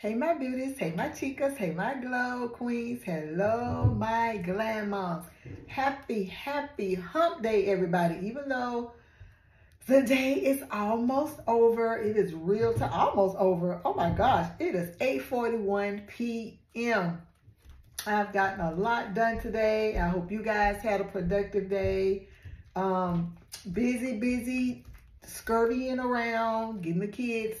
Hey, my beauties. Hey, my chicas. Hey, my glow queens. Hello, my glam moms. Happy, happy hump day, everybody. Even though the day is almost over, it is real to almost over. Oh my gosh, it is 8.41 p.m. I've gotten a lot done today. I hope you guys had a productive day. Um, busy, busy, scurrying around, getting the kids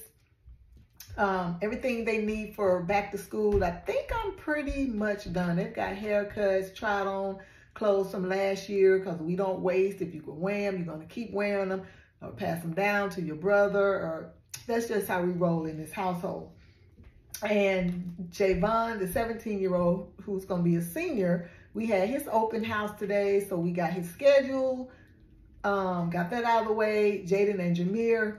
um, everything they need for back to school. I think I'm pretty much done. They've got haircuts, tried on clothes from last year because we don't waste. If you can wear them, you're going to keep wearing them or pass them down to your brother or that's just how we roll in this household. And Javon, the 17 year old who's going to be a senior, we had his open house today. So we got his schedule, um, got that out of the way. Jaden and Jameer,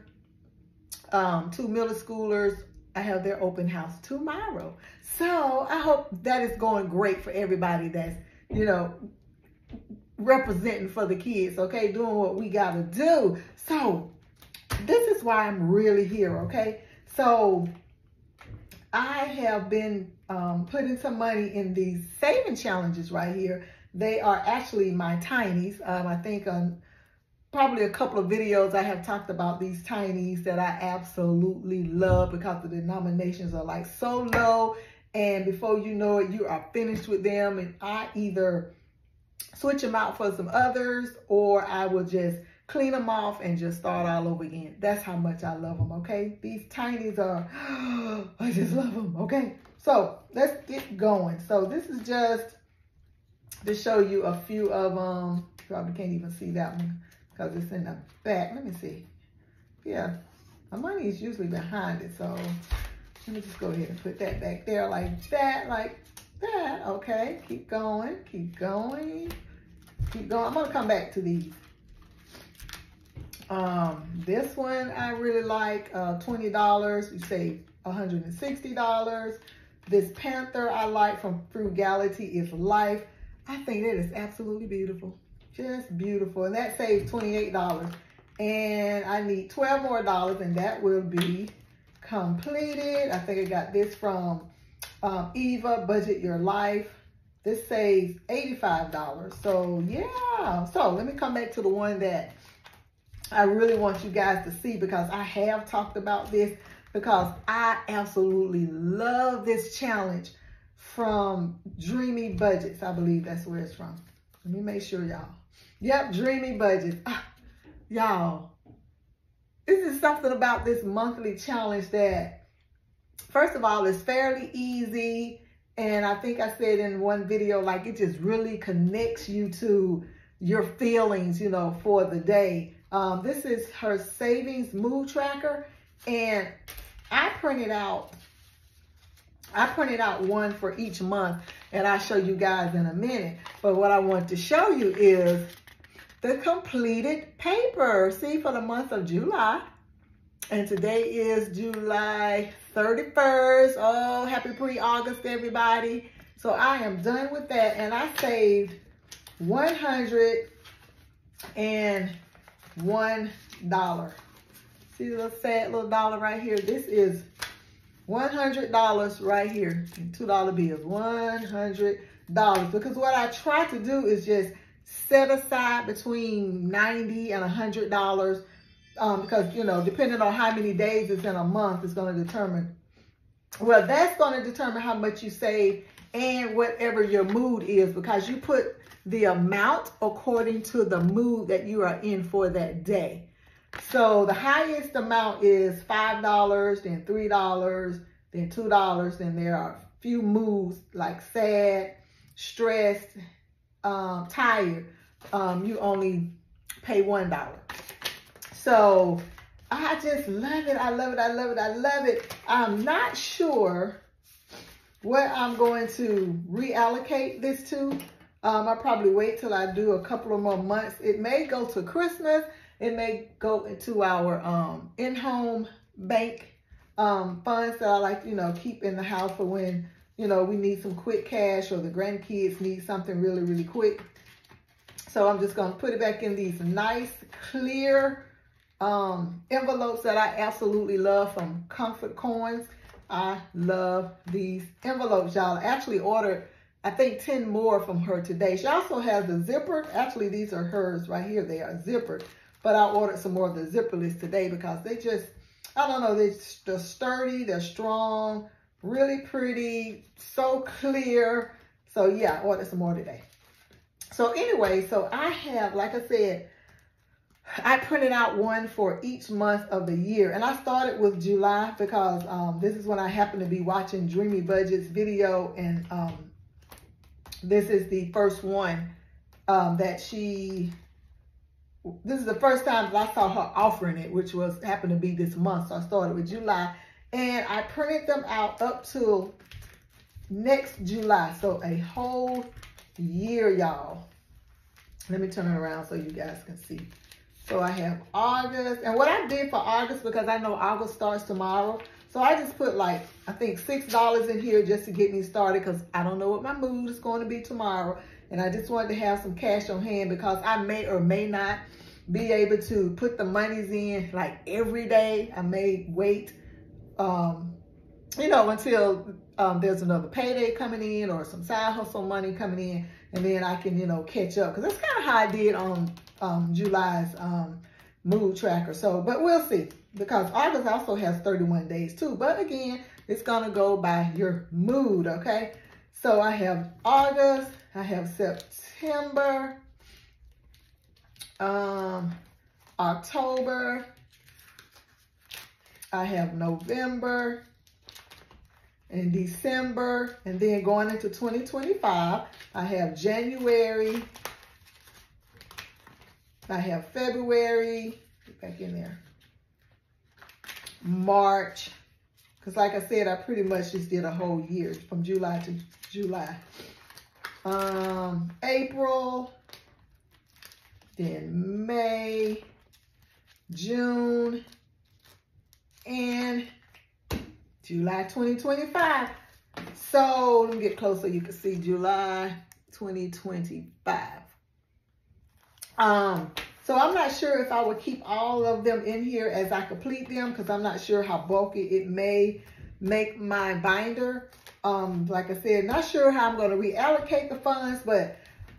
um, two middle schoolers, I have their open house tomorrow. So I hope that is going great for everybody that's, you know, representing for the kids, okay? Doing what we got to do. So this is why I'm really here, okay? So I have been um, putting some money in these saving challenges right here. They are actually my tinies. Um, I think um, probably a couple of videos I have talked about these tinies that I absolutely love because the denominations are like so low and before you know it, you are finished with them and I either switch them out for some others or I will just clean them off and just start all over again. That's how much I love them, okay? These tinies are, I just love them, okay? So let's get going. So this is just to show you a few of them. Probably can't even see that one because it's in the back. Let me see. Yeah, my money is usually behind it. So let me just go ahead and put that back there like that, like that. Okay, keep going, keep going, keep going. I'm gonna come back to these. Um, this one I really like, uh, $20, you save $160. This Panther I like from Frugality is Life. I think that is absolutely beautiful. Just beautiful. And that saves $28. And I need 12 more dollars and that will be completed. I think I got this from um, Eva, Budget Your Life. This saves $85. So yeah. So let me come back to the one that I really want you guys to see because I have talked about this because I absolutely love this challenge from Dreamy Budgets. I believe that's where it's from. Let me make sure y'all. Yep, dreamy budget. Ah, y'all, this is something about this monthly challenge that, first of all, is fairly easy. And I think I said in one video, like it just really connects you to your feelings, you know, for the day. Um, this is her savings mood tracker. And I printed out, I printed out one for each month and I'll show you guys in a minute. But what I want to show you is the completed paper. See, for the month of July. And today is July 31st. Oh, happy pre-August, everybody. So I am done with that. And I saved $101. See the little sad little dollar right here? This is $100 right here in $2 bills. $100. Because what I try to do is just set aside between 90 and $100 um, because, you know, depending on how many days it's in a month, it's going to determine, well, that's going to determine how much you save and whatever your mood is because you put the amount according to the mood that you are in for that day. So the highest amount is $5, then $3, then $2. Then there are a few moods like sad, stressed, um, tired, um, you only pay $1. So I just love it. I love it. I love it. I love it. I'm not sure where I'm going to reallocate this to. Um, I'll probably wait till I do a couple of more months. It may go to Christmas. It may go into our um, in-home bank um, funds that I like, you know, keep in the house for when you know, we need some quick cash or the grandkids need something really, really quick. So I'm just going to put it back in these nice, clear um, envelopes that I absolutely love from Comfort Coins. I love these envelopes, y'all. Actually ordered, I think, 10 more from her today. She also has the zipper. Actually, these are hers right here. They are zippered. But I ordered some more of the zipperless today because they just, I don't know, they, they're sturdy, they're strong, really pretty, so clear. So yeah, I ordered some more today. So anyway, so I have, like I said, I printed out one for each month of the year. And I started with July because um, this is when I happened to be watching Dreamy Budget's video. And um, this is the first one um, that she, this is the first time that I saw her offering it, which was happened to be this month. So I started with July. And I printed them out up till next July. So a whole year, y'all. Let me turn it around so you guys can see. So I have August. And what I did for August, because I know August starts tomorrow, so I just put like, I think $6 in here just to get me started because I don't know what my mood is going to be tomorrow. And I just wanted to have some cash on hand because I may or may not be able to put the monies in like every day. I may wait, um, you know, until um, there's another payday coming in or some side hustle money coming in. And then I can, you know, catch up. Because that's kind of how I did on um, July's um, mood tracker. So, but we'll see because August also has 31 days too. But again, it's going to go by your mood, okay? So I have August, I have September, um, October, I have November and December, and then going into 2025, I have January, I have February, get back in there, March, because like I said, I pretty much just did a whole year from July to July. Um, April, then May, June, and July 2025. So let me get closer. You can see July 2025. Um, so I'm not sure if I would keep all of them in here as I complete them because I'm not sure how bulky it may make my binder. Um, like I said, not sure how I'm going to reallocate the funds, but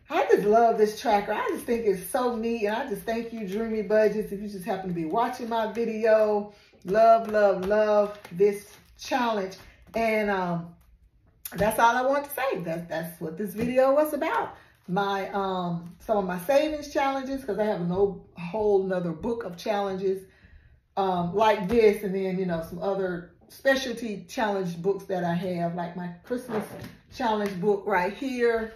I just love this tracker. I just think it's so neat. And I just thank you, Dreamy Budgets, if you just happen to be watching my video. Love, love, love this challenge. And um, that's all I want to say. That, that's what this video was about my um some of my savings challenges because I have no whole nother book of challenges um like this and then you know some other specialty challenge books that I have like my Christmas challenge book right here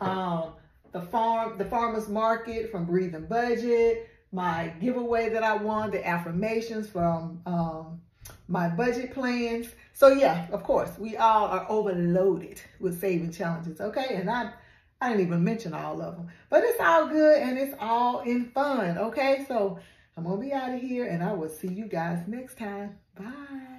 um the farm the farmers market from breathing budget my giveaway that I won the affirmations from um my budget plans so yeah of course we all are overloaded with saving challenges okay and I'm I didn't even mention all of them. But it's all good and it's all in fun, okay? So I'm to be out of here and I will see you guys next time. Bye.